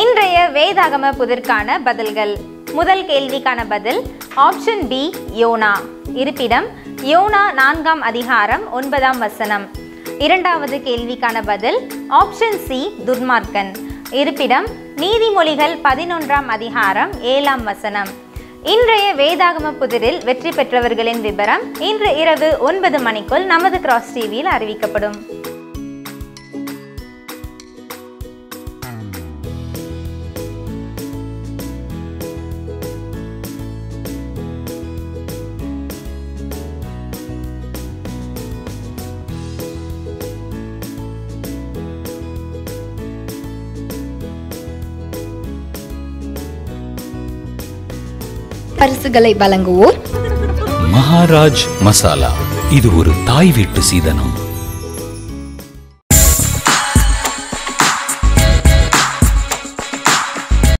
இன்றைய வேதாகம புதிர்க்கான பதில்கள். முதல் கேள்விக்கான பதில் ஆப்ஷன் பி யோனா. இருப்பிடம் யோனா நான்காம் அதிகாரம் ஒன்பதாம் வசனம். இரண்டாவது கேள்விக்கான பதில் ஆப்ஷன் சி துர்மார்க்கன் இருப்பிடம் நீதிமொழிகள் பதினொன்றாம் அதிகாரம் ஏழாம் வசனம். இன்றைய வேதாகம புதிரில் வெற்றி பெற்றவர்களின் விவரம் இன்று இரவு ஒன்பது மணிக்குள் நமது கிராஸ் டிவியில் அறிவிக்கப்படும். பரிசுகளை வழங்குவோர்? மகாராஜ் மசாலா. இது ஒரு தாய் வீட்டு சீதனம்.